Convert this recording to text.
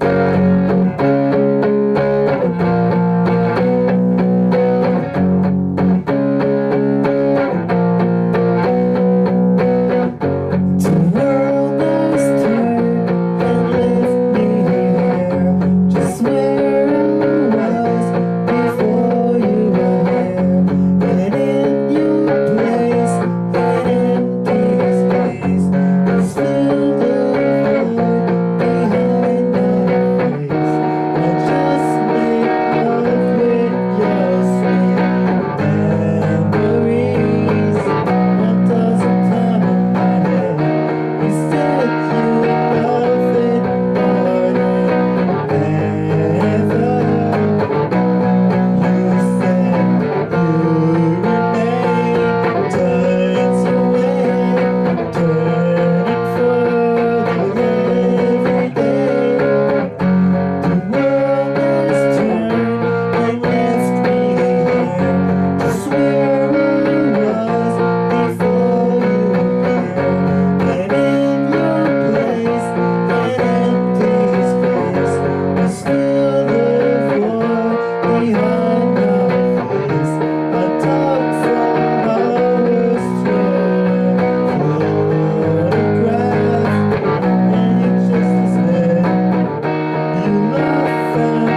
Música Father.